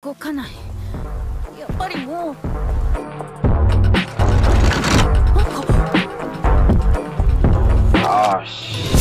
動かない。やっぱりもう。あっ